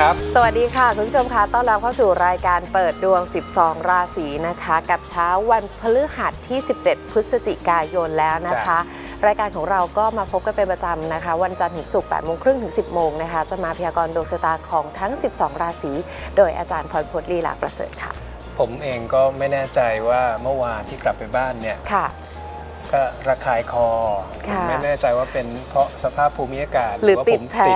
สวัสดีครับ สวัสดีค่ะ คุณผู้ชมคะต้อนรับเข้าสู่รายการเปิดดวง 12 ราศีนะคะ กับเช้าวันพฤหัสที่ 17 พฤศจิกายนแล้วนะคะ รายการของเราก็มาพบกันเป็นประจำนะคะ วันจันทร์ถึงศุกร์8โมงครึ่งถึง 10 โมงนะคะ จะมาพยากรณ์ดวงชะตาของทั้ง 12 ราศี โดยอาจารย์พรพจน์ลีลาประเสริฐค่ะ ผมเองก็ไม่แน่ใจว่าเมื่อวานที่กลับไปบ้านเนี่ยค่ะ ก็ระคายคอ ค่ะไม่แน่ใจว่าเป็นเพราะสภาพภูมิอากาศหรือว่าติผดมแพ้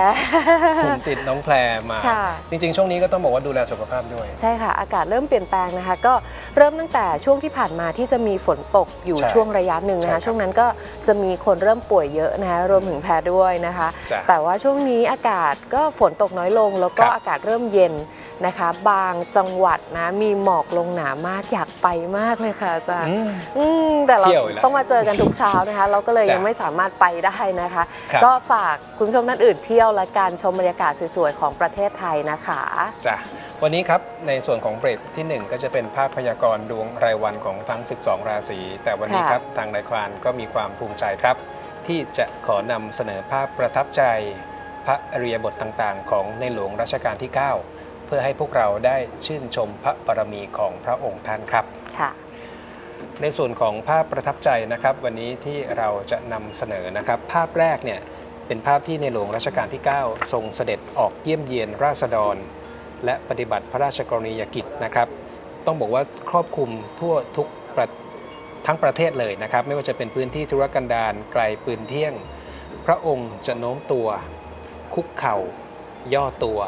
ผมติดน้องแพรมา ค่ะ จริงๆ ช่วงนี้ก็ต้องบอกว่าดูแลสุขภาพด้วย ใช่ค่ะ อากาศเริ่มเปลี่ยนแปลงนะคะ ก็เริ่มตั้งแต่ช่วงที่ผ่านมาที่จะมีฝนตกอยู่ใช่ช่วงระยะหนึ่งนะใช่ครัคะ บช่วงนั้นก็จะมีคนเริ่มป่วยเยอะนะคะรวมถึงแพรด้วยนะคะ จ้ะแต่ว่าช่วงนี้อากาศก็ฝนตกน้อยลง แล้วก็ครับ อากาศเริ่มเย็นนะคะ บางจังหวัดนะมีหมอกลงหนามากอยากไปมากเลยค่ะอาจารย์อืม อืมแต่เราเที่ยวอีกแล้ว ต้องมาเจอกันทุกเช้านะคะ เราก็เลยจ้ะยังไม่สามารถไปได้นะคะ ครับ ก็ฝากคุณผู้ชมท่านอื่นเที่ยวและการชมบรรยากาศสวยๆของประเทศไทยนะคะ จ้ะวันนี้ครับในส่วนของเบรกที่1ก็จะเป็นภาพพยากรณ์ดวงรายวันของทั้ง 12 ราศี แต่วันนี้ค่ะ ครับทางรายการก็มีความภูมิใจครับ ที่จะขอนำเสนอภาพประทับใจ พระอริยบทต่างๆ ของในหลวงรัชกาลที่ 9 เพื่อให้พวกเราได้ชื่นชมพระบารมีของพระองค์ท่านครับ ค่ะ ในส่วนของภาพประทับใจนะครับ วันนี้ที่เราจะนำเสนอนะครับ ภาพแรกเนี่ยเป็นภาพที่ในหลวงรัชกาลที่ 9 ทรงเสด็จออกเยี่ยมเยียนราษฎร และปฏิบัติพระราชกรณียกิจนะครับ ต้องบอกว่าครอบคลุมทั่วทุกทั้งประเทศเลยนะครับ ไม่ว่าจะเป็นพื้นที่ธุรกันดารไกลปืนเที่ยง พระองค์จะโน้มตัว คุกเข่า ย่อตัว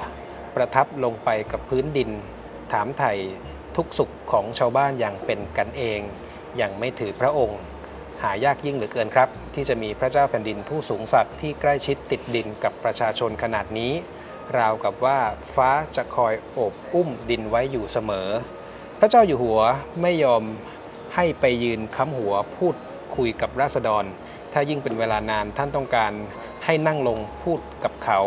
ประทับลงไปกับพื้นดิน ถามไถ่ ทุกสุขของชาวบ้านอย่างเป็นกันเอง อย่างไม่ถือพระองค์ หายากยิ่งเหลือเกินครับ ที่จะมีพระเจ้าแผ่นดินผู้สูงศักดิ์ที่ใกล้ชิดติดดินกับประชาชนขนาดนี้ ราวกับว่าฟ้าจะคอยโอบอุ้มดินไว้อยู่เสมอ พระเจ้าอยู่หัวไม่ยอมให้ไปยืนค้ำหัวพูดคุยกับราษฎร ถ้ายิ่งเป็นเวลานานท่านต้องการให้นั่งลงพูดกับเขา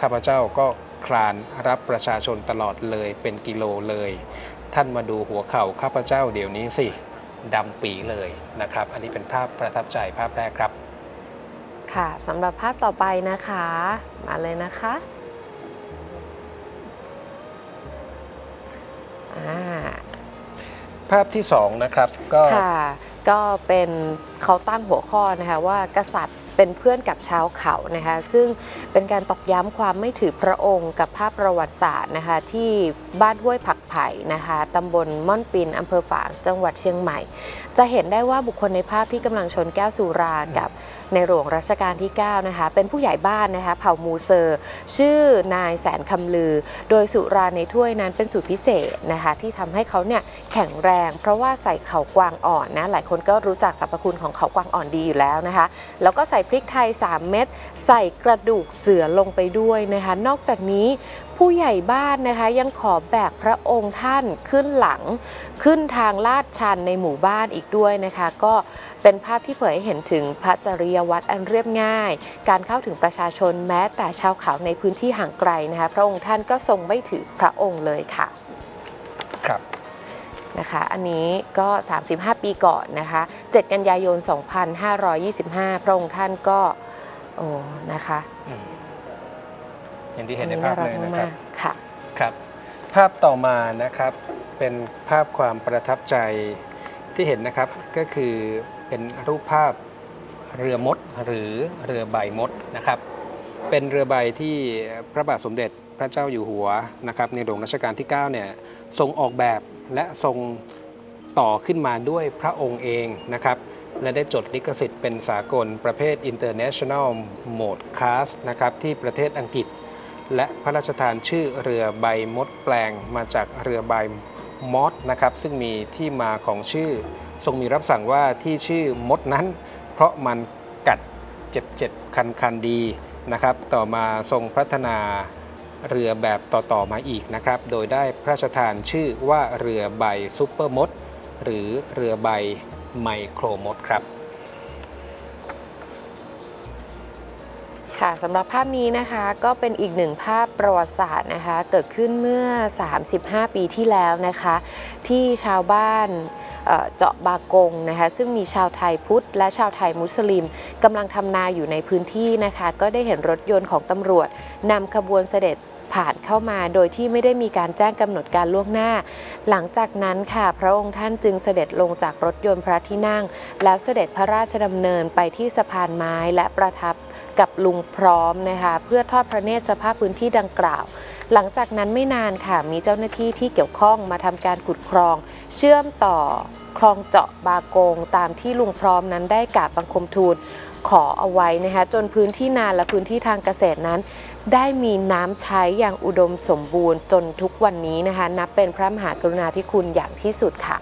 ข้าพเจ้าก็คลานรับประชาชนตลอดเลยเป็นกิโลเลย ท่านมาดูหัวเข่าข้าพเจ้าเดี๋ยวนี้สิดำปีเลยนะครับ อันนี้เป็นภาพประทับใจภาพแรกครับ ค่ะสำหรับภาพต่อไปนะคะ มาเลยนะคะอ่าภาพที่2นะครับก็ค่ะก็เป็นเขาตั้งหัวข้อนะคะว่ากษัตริย์ เป็นเพื่อนกับชาวเขานะคะซึ่งเป็นการตอกย้ำความไม่ถือพระองค์กับภาพประวัติศาสตร์นะคะที่บ้านห้วยผักไผ่นะคะตำบลม่อนปินอำเภอฝางจังหวัดเชียงใหม่ จะเห็นได้ว่าบุคคลในภาพที่กำลังชนแก้วสุรากับในหลวงรัชกาลที่ 9 นะคะ เป็นผู้ใหญ่บ้านนะคะ เผ่ามูเซอร์ ชื่อนายแสนคำลือ โดยสุราในถ้วยนั้นเป็นสูตรพิเศษนะคะ ที่ทำให้เขาเนี่ยแข็งแรง เพราะว่าใส่เขากวางอ่อนนะ หลายคนก็รู้จักสรรพคุณของเขากวางอ่อนดีอยู่แล้วนะคะ แล้วก็ใส่พริกไทย 3 เม็ด ใส่กระดูกเสือลงไปด้วยนะคะ นอกจากนี้ผู้ใหญ่บ้านนะคะยังขอแบกพระองค์ท่านขึ้นหลัง ขึ้นทางลาดชันในหมู่บ้านอีกด้วยนะคะ ก็ เป็นภาพที่เผยให้เห็นถึงพระจริยวัตรอันเรียบง่าย การเข้าถึงประชาชนแม้แต่ชาวเขาในพื้นที่ห่างไกลนะคะพระองค์ท่านก็ทรงไม่ถือพระองค์เลยค่ะครับนะคะอันนี้ก็ 35 ปีก่อนนะคะ 7 กันยายน 2525 พระองค์ท่านก็ โอ้นะคะอืมอย่างที่เห็นในภาพเลยนะครับมากๆค่ะครับ ภาพต่อมานะครับเป็นภาพความประทับใจที่เห็นนะครับก็คือ เป็นรูปภาพเรือมดหรือเรือใบมดนะครับ เป็นเรือใบที่พระบาทสมเด็จพระเจ้าอยู่หัวนะครับในหลวงรัชกาลที่9เนี่ยทรงออกแบบและทรงต่อขึ้นมาด้วยพระองค์เองนะครับและได้จดลิขสิทธิ์เป็นสากลประเภท International Mode Class นะครับที่ประเทศอังกฤษ และพระราชทานชื่อเรือใบมดแปลงมาจากเรือใบ มอสนะครับซึ่งมีที่มาของชื่อ ทรงมีรับสั่งว่าที่ชื่อมดนั้น เพราะมันกัดเจ็บเจ็บคันคันดีนะครับ ต่อมาทรงพัฒนาเรือแบบต่อๆมาอีกนะครับ โดยได้พระราชทานชื่อว่าเรือใบซูเปอร์มดหรือเรือใบไมโครมดครับ ค่ะสำหรับภาพนี้นะคะก็เป็นอีกหนึ่งภาพประวัติศาสตร์นะคะเกิดขึ้นเมื่อ 35 ปีที่แล้วนะคะ ที่ชาวบ้านเจาะบากงนะคะซึ่งมีชาวไทยพุทธ และชาวไทยมุสลิมกำลังทำนาอยู่ในพื้นที่นะคะ ก็ได้เห็นรถยนต์ของตำรวจนำขบวนเสด็จผ่านเข้ามาโดยที่ไม่ได้มีการแจ้งกำหนดการล่วงหน้า หลังจากนั้นค่ะพระองค์ท่านจึงเสด็จลงจากรถยนต์พระที่นั่ง แล้วเสด็จพระราชดำเนินไปที่สะพานไม้และประทับ กับลุงพร้อมนะคะเพื่อทอดพระเนตรสภาพพื้นที่ดังกล่าว หลังจากนั้นไม่นานค่ะมีเจ้าหน้าที่ที่เกี่ยวข้องมาทำการขุดคลอง เชื่อมต่อคลองเจาะบาโกง ตามที่ลุงพร้อมนั้นได้กราบบังคมทูลขอเอาไว้นะคะจนพื้นที่นาและพื้นที่ทางเกษตรนั้น ได้มีน้ำใช้อย่างอุดมสมบูรณ์จนทุกวันนี้นะคะนับเป็นพระมหากรุณาธิคุณอย่างที่สุดค่ะ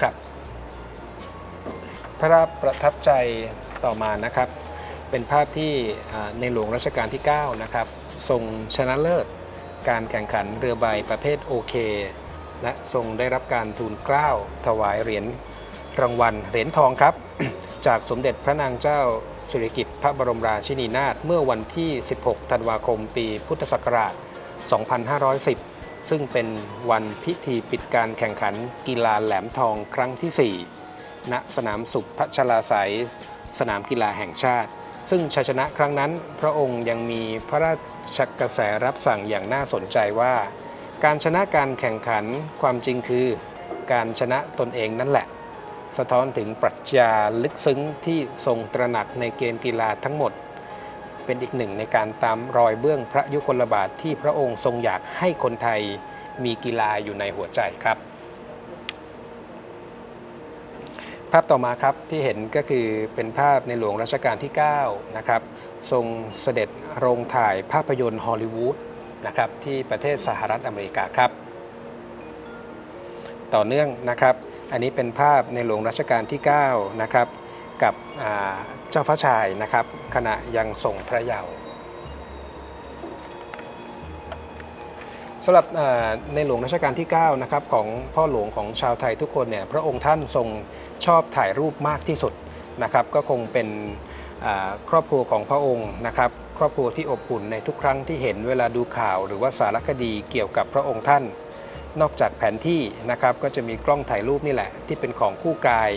ครับ พระราชประทับใจต่อมานะครับ เป็นภาพที่ในหลวงรัชกาลที่ 9 นะครับ ทรงชนะเลิศ การแข่งขันเรือใบประเภทโอเค และทรงได้รับการทูลเกล้าถวายเหรียญรางวัลเหรียญทองครับ จากสมเด็จพระนางเจ้าสิริกิติ์พระบรมราชินีนาถเมื่อวันที่ 16 ธันวาคม ปีพุทธศักราช 2510 ซึ่งเป็นวันพิธีปิดการแข่งขันกีฬาแหลมทองครั้งที่ 4 ณ สนามสุขพัชราไสยสนามกีฬาแห่งชาติ ซึ่งชัยชนะครั้งนั้น พระองค์ยังมีพระราชกระแสรับสั่งอย่างน่าสนใจว่า การชนะการแข่งขันความจริงคือการชนะตนเองนั่นแหละ สะท้อนถึงปรัชญาลึกซึ้งที่ทรงตระหนักในเกมกีฬาทั้งหมด เป็นอีกหนึ่งในการตามรอยเบื้องพระยุคลบาทที่พระองค์ทรงอยากให้คนไทยมีกีฬาอยู่ในหัวใจครับ ภาพต่อมาครับที่เห็นก็คือเป็นภาพในหลวงรัชกาลที่9นะครับทรงเสด็จโรงถ่ายภาพยนตร์ฮอลลีวูดนะครับที่ประเทศสหรัฐอเมริกาครับ ต่อเนื่องนะครับ อันนี้เป็นภาพในหลวงรัชกาลที่9นะครับกับเจ้าฟ้าชายนะครับ ขณะยังทรงพระเยาว์สำหรับในหลวงรัชกาลที่9นะครับของพ่อหลวงของชาวไทยทุกคนเนี่ยพระองค์ท่านทรง ชอบถ่ายรูปมากที่สุดนะครับ ก็คงเป็นครอบครัวของพระองค์นะครับ ครอบครัวที่อบอุ่นในทุกครั้งที่เห็นเวลาดูข่าว หรือว่าสารคดีเกี่ยวกับพระองค์ท่าน นอกจากแผนที่นะครับก็จะมีกล้องถ่ายรูปนี่แหละ ที่เป็นของคู่กาย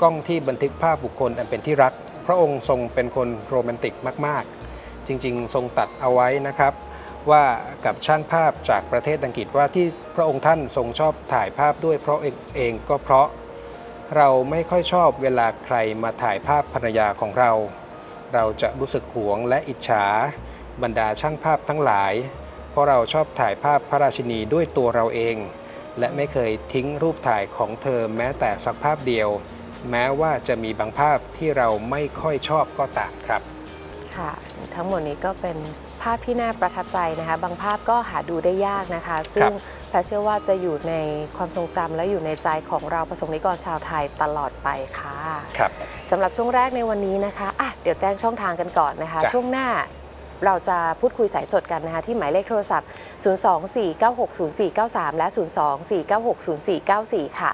กล้องที่บันทึกภาพบุคคลอันเป็นที่รัก พระองค์ทรงเป็นคนโรแมนติกมาก ๆ จริง ๆ ทรงตัดเอาไว้นะครับว่ากับช่างภาพจากประเทศอังกฤษว่าที่พระองค์ท่านทรงชอบถ่ายภาพด้วยเพราะเองเองก็เพราะ เราไม่ค่อยชอบเวลาใครมาถ่ายภาพภรรยาของเรา เราจะรู้สึกหวงและอิจฉา บรรดาช่างภาพทั้งหลาย เพราะเราชอบถ่ายภาพพระราชินีด้วยตัวเราเอง และไม่เคยทิ้งรูปถ่ายของเธอแม้แต่สักภาพเดียว แม้ว่าจะมีบางภาพที่เราไม่ค่อยชอบก็ตามครับ ค่ะ ทั้งหมดนี้ก็เป็นภาพที่น่าประทับใจนะคะ บางภาพก็หาดูได้ยากนะคะ ซึ่ครังบแพรเชื่อว่าจะอยู่ในความทรงจำและอยู่ในใจของเราประสงค์นิกรชาวไทยตลอดไปค่ะครับสำหรับช่วงแรกในวันนี้นะคะอะเดี๋ยวแจ้งช่องทางกันก่อนนะคะจ้ะช่วงหน้าเราจะพูดคุยสายสดกันนะคะ ที่หมายเลขโทรศัพท์ 024960493 และ 024960494 ค่ะ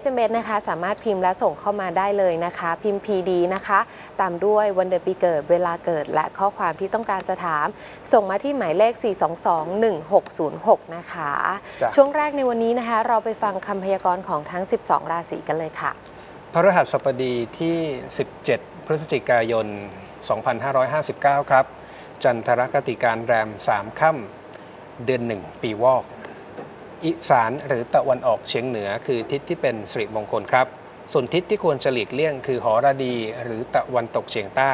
SMS นะคะ สามารถพิมพ์และส่งเข้ามาได้เลยนะคะ พิมพ์ PD นะคะ ตามด้วยวันเดือนปีเกิดเวลาเกิด และข้อความที่ต้องการจะถาม ส่งมาที่หมายเลข 4221606 นะคะจ้ะช่วงแรกในวันนี้นะคะ เราไปฟังคำพยากรณ์ของทั้ง 12 ราศีกันเลยค่ะ พระรหัสบดีที่ 17 พฤศจิกายน 2559 ครับ จันทรคติการแรม 3 ค่ำเดือน 1 ปีวอกอีสานหรือตะวันออกเฉียงเหนือคือทิศที่เป็นสิริมงคลครับ ส่วนทิศที่ควรจะหลีกเลี่ยงคือหอระดีหรือตะวันตกเฉียงใต้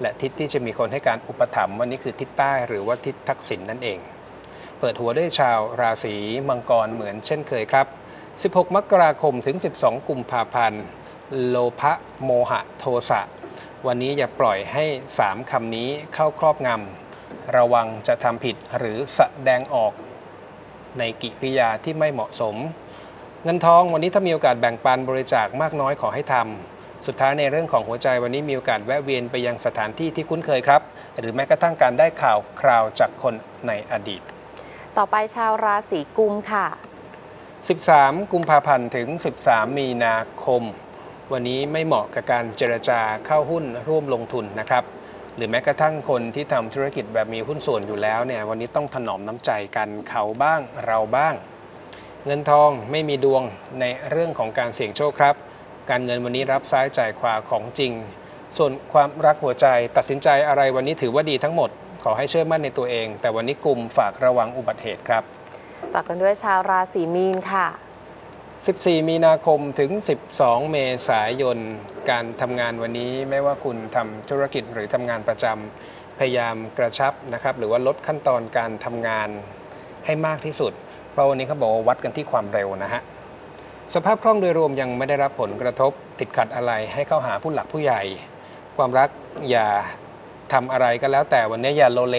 และทิศที่จะมีคนให้การอุปถัมภ์วันนี้คือทิศใต้หรือว่าทิศทักษิณนนั่นเอง เปิดหัวด้วยชาวราศีมังกรเหมือนเช่นเคยครับ 16 มกราคมถึง 12 กุมภาพันธ์ โลภะโมหะโทสะ วันนี้อย่าปล่อยให้ 3คำนี้เข้าครอบงำระวังจะทำผิดหรือแสดงออกในกิริยาที่ไม่เหมาะสม เงินทองวันนี้ถ้ามีโอกาสแบ่งปันบริจาคมากน้อยขอให้ทำสุดท้ายในเรื่องของหัวใจวันนี้มีโอกาสแวะเวียนไปยังสถานที่ที่คุ้นเคยครับ หรือแม้กระทั่งการได้ข่าวคราวจากคนในอดีต ต่อไปชาวราศีกุมค่ะ 13 กุมภาพันธ์ถึง 13 มีนาคม วันนี้ไม่เหมาะกับการเจรจาเข้าหุ้นร่วมลงทุนนะครับหรือแม้กระทั่งคนที่ทำธุรกิจแบบมีหุ้นส่วนอยู่แล้วเนี่ยวันนี้ต้องถนอมน้ำใจกันเขาบ้างเราบ้าง เงินทองไม่มีดวงในเรื่องของการเสี่ยงโชคครับ การเงินวันนี้รับซ้ายจ่ายขวาของจริง ส่วนความรักหัวใจตัดสินใจอะไรวันนี้ถือว่าดีทั้งหมด ขอให้เชื่อมั่นในตัวเอง แต่วันนี้กลุ่มฝากระวังอุบัติเหตุครับต่อกันด้วยชาวราศีมีนค่ะ 14 มีนาคมถึง 12 เมษายน การทำงานวันนี้ไม่ว่าคุณทำธุรกิจหรือทำงานประจำพยายามกระชับนะครับ หรือว่าลดขั้นตอนการทำงานให้มากที่สุด เพราะวันนี้เขาบอกว่าวัดกันที่ความเร็วนะฮะสภาพคล่องโดยรวมยังไม่ได้รับผลกระทบติดขัดอะไรให้เข้าหาผู้หลักผู้ใหญ่ ความรักอย่าทำอะไรก็แล้วแต่วันนี้อย่าโลเล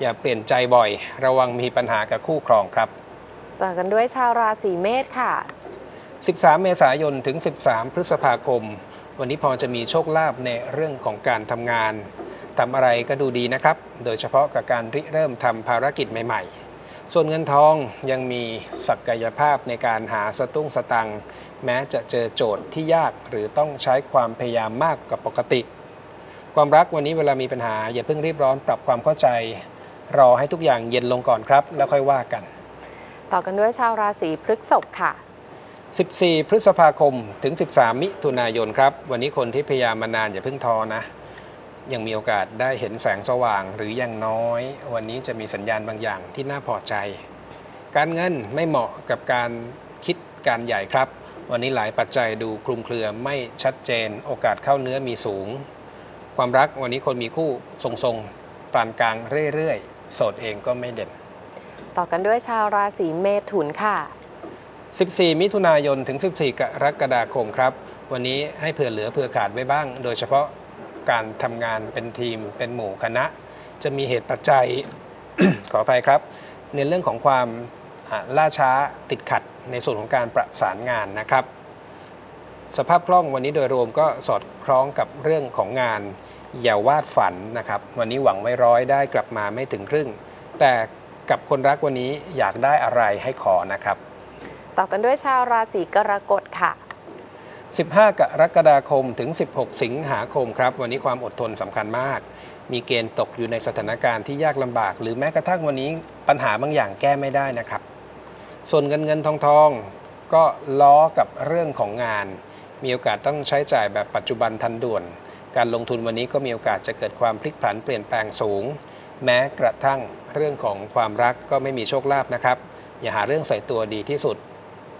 อย่าเปลี่ยนใจบ่อย ระวังมีปัญหากับคู่ครองครับ ต่อกันด้วยชาวราศีเมษค่ะ 13 เมษายนถึง 13 พฤษภาคม วันนี้พอจะมีโชคลาภในเรื่องของการทำงานทำอะไรก็ดูดีนะครับ โดยเฉพาะกับการริเริ่มทำภารกิจใหม่ ๆ ส่วนเงินทองยังมีศักยภาพในการหาสตุ้งสตังค์แม้จะเจอโจทย์ที่ยากหรือต้องใช้ความพยายามมากกว่าปกติ ความรักวันนี้เวลามีปัญหา อย่าเพิ่งรีบร้อนปรับความเข้าใจ รอให้ทุกอย่างเย็นลงก่อนครับ แล้วค่อยว่ากัน ต่อกันด้วยชาวราศีพฤษภค่ะ 14 พฤษภาคมถึง 13 มิถุนายนครับ วันนี้คนที่พยายามมานานอย่าเพิ่งท้อนะ ยังมีโอกาสได้เห็นแสงสว่างหรืออย่างน้อย วันนี้จะมีสัญญาณบางอย่างที่น่าพอใจ การเงินไม่เหมาะกับการคิดการใหญ่ครับ วันนี้หลายปัจจัยดูคลุมเครือไม่ชัดเจน โอกาสเข้าเนื้อมีสูง ความรักวันนี้คนมีคู่ทรงๆปานกลางเรื่อยๆ โสดเองก็ไม่เด่น ต่อกันด้วยชาวราศีเมถุนค่ะ 14 มิถุนายนถึง 14 กรกฎาคมครับ วันนี้ให้เผื่อเหลือเผื่อขาดไว้บ้าง โดยเฉพาะ การทำงานเป็นทีมเป็นหมู่คณะ จะมีเหตุปัจจัย ขออภัยครับ ในเรื่องของความล่าช้าติดขัดในส่วนของการประสานงานนะครับ สภาพคล่องวันนี้โดยรวมก็สอดคล้องกับเรื่องของงานอย่าวาดฝันนะครับ วันนี้หวังไว้ร้อยได้กลับมาไม่ถึงครึ่ง แต่กับคนรักวันนี้อยากได้อะไรให้ขอนะครับ ต่อกันด้วยชาวราศีกรกฎค่ะ 15 กรกฎาคมถึง 16 สิงหาคมครับ วันนี้ความอดทนสำคัญมาก มีเกณฑ์ตกอยู่ในสถานการณ์ที่ยากลำบาก หรือแม้กระทั่งวันนี้ปัญหาบางอย่างแก้ไม่ได้นะครับ ส่วนเงินเงินทองทองก็ล้อกับเรื่องของงาน มีโอกาสต้องใช้จ่ายแบบปัจจุบันทันด่วน การลงทุนวันนี้ก็มีโอกาสจะเกิดความพลิกผันเปลี่ยนแปลงสูง แม้กระทั่งเรื่องของความรักก็ไม่มีโชคลาภนะครับ อย่าหาเรื่องใส่ตัวดีที่สุด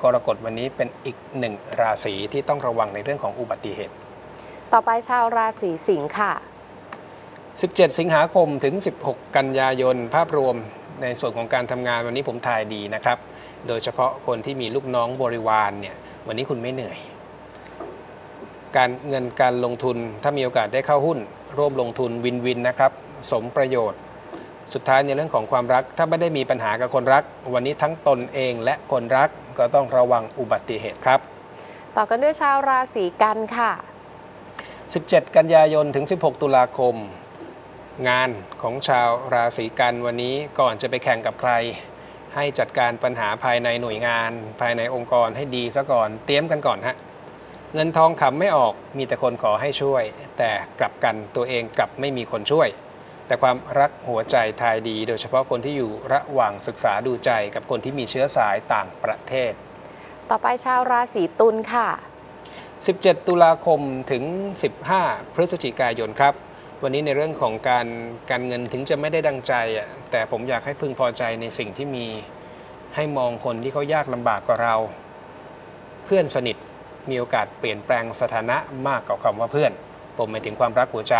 กรกฎวันนี้เป็นอีกหนึ่งราศีที่ต้องระวังในเรื่องของอุบัติเหตุ ต่อไปชาวราศีสิงค์ค่ะ 17 สิงหาคมถึง 16 กันยายนภาพรวมในส่วนของการทำงานวันนี้ผมทายดีนะครับ โดยเฉพาะคนที่มีลูกน้องบริวารเนี่ยวันนี้คุณไม่เหนื่อย การเงินการลงทุนถ้ามีโอกาสได้เข้าหุ้น ร่วมลงทุนวินวินนะครับ สมประโยชน์ สุดท้ายในเรื่องของความรัก ถ้าไม่ได้มีปัญหากับคนรัก วันนี้ทั้งตนเองและคนรักก็ต้องระวังอุบัติเหตุครับ ต่อกันด้วยชาวราศีกันค่ะ 17 กันยายนถึง 16 ตุลาคม งานของชาวราศีกันวันนี้ก่อนจะไปแข่งกับใคร ให้จัดการปัญหาภายในหน่วยงาน ภายในองค์กรให้ดีซะก่อน เตรียมกันก่อนฮะเงินทองขำไม่ออกมีแต่คนขอให้ช่วย แต่กลับกันตัวเองกลับไม่มีคนช่วย แต่ความรักหัวใจทายดี โดยเฉพาะคนที่อยู่ระหว่างศึกษาดูใจกับคนที่มีเชื้อสายต่างประเทศ ต่อไปชาวราศีตุลค่ะ 17 ตุลาคมถึง 15 พฤศจิกายนครับ วันนี้ในเรื่องของการการเงินถึงจะไม่ได้ดังใจอะแต่ผมอยากให้พึงพอใจในสิ่งที่มีให้มองคนที่เขายากลำบากกว่าเรา เพื่อนสนิทมีโอกาสเปลี่ยนแปลงสถานะมากกว่าคำว่าเพื่อน ผมหมายถึงความรักหัวใจ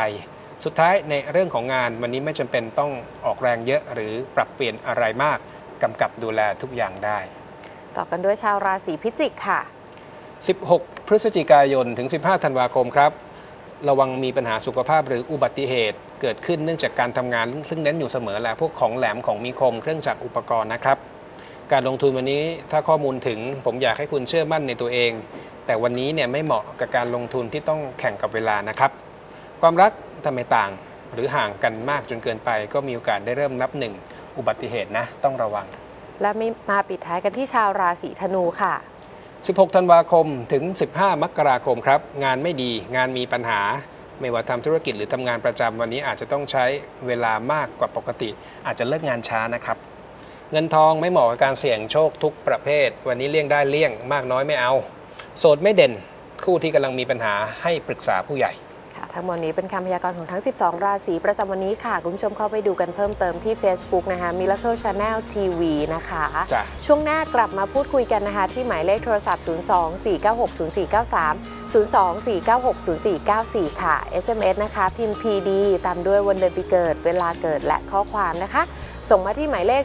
สุดท้ายในเรื่องของงานวันนี้ไม่จำเป็นต้องออกแรงเยอะหรือปรับเปลี่ยนอะไรมากกำกับดูแลทุกอย่างได้ ต่อกันด้วยชาวราศีพิจิกค่ะ 16 พฤศจิกายนถึง 15 ธันวาคมครับ ระวังมีปัญหาสุขภาพหรืออุบัติเหตุ เกิดขึ้นเนื่องจากการทำงานซึ่งเน้นอยู่เสมอแหละพวกของแหลมของมีคมเครื่องจักรอุปกรณ์นะครับ การลงทุนวันนี้ถ้าข้อมูลถึงผมอยากให้คุณเชื่อมั่นในตัวเอง แต่วันนี้เนี่ยไม่เหมาะกับการลงทุนที่ต้องแข่งกับเวลานะครับ ความรัก ทำไมต่าง หรือห่างกันมากจนเกินไป ก็มีโอกาสได้เริ่มนับหนึ่งอุบัติเหตุนะ ต้องระวัง และมีมาปิดท้ายกันที่ชาวราศีธนูค่ะ 16 ธันวาคมถึง 15 มกราคมครับ งานไม่ดีงานมีปัญหา ไม่ว่าทำธุรกิจหรือทำงานประจำวันนี้อาจจะต้องใช้เวลามากกว่าปกติ อาจจะเลิกงานช้านะครับ เงินทองไม่เหมาะกับการเสี่ยงโชคทุกประเภท วันนี้เลี่ยงได้เลี่ยงมากน้อยไม่เอา โสดไม่เด่นคู่ที่กำลังมีปัญหาให้ปรึกษาผู้ใหญ่ค่ะ ทั้งหมดนี้เป็นคำพยากรณ์ของทั้ง 12 ราศีประจำวันนี้ค่ะ คุณผู้ชมเข้าไปดูกันเพิ่มเติมที่ Facebook นะคะ Miracle Channel TV นะคะจ้ะช่วงหน้ากลับมาพูดคุยกันนะคะ ที่หมายเลขโทรศัพท์ 02-496-0493 02-496-0494 ค่ะ SMS นะคะ พิมพ์ PD ตามด้วยวันเดือนปีเกิด เวลาเกิดและข้อความนะคะ ส่งมาที่หมายเลข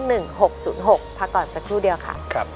422-1606 พักก่อนสักครู่เดียวค่ะ ครับ